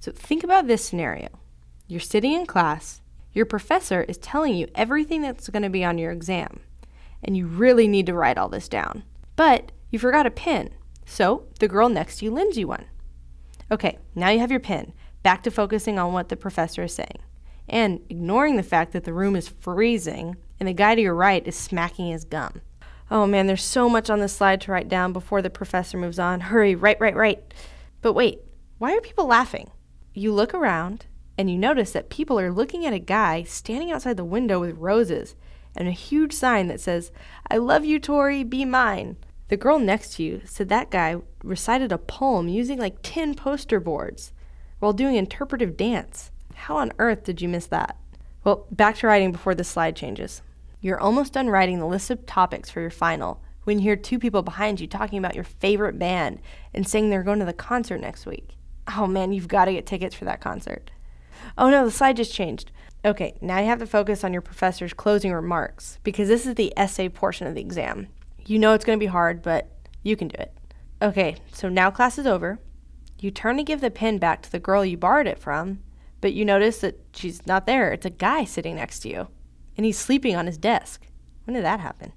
So think about this scenario. You're sitting in class, your professor is telling you everything that's going to be on your exam, and you really need to write all this down. But you forgot a pen, so the girl next to you lends you one. Okay, now you have your pen, back to focusing on what the professor is saying, and ignoring the fact that the room is freezing and the guy to your right is smacking his gum. Oh man, there's so much on this slide to write down before the professor moves on. Hurry, write, write, write. But wait, why are people laughing? You look around and you notice that people are looking at a guy standing outside the window with roses and a huge sign that says, I love you, Tori, be mine. The girl next to you said that guy recited a poem using like 10 poster boards while doing interpretive dance. How on earth did you miss that? Well, back to writing before the slide changes. You're almost done writing the list of topics for your final when you hear two people behind you talking about your favorite band and saying they're going to the concert next week. Oh man, you've got to get tickets for that concert. Oh no, the slide just changed. Okay, now you have to focus on your professor's closing remarks because this is the essay portion of the exam. You know it's going to be hard, but you can do it. Okay, so now class is over. You turn to give the pen back to the girl you borrowed it from, but you notice that she's not there. It's a guy sitting next to you and he's sleeping on his desk. When did that happen?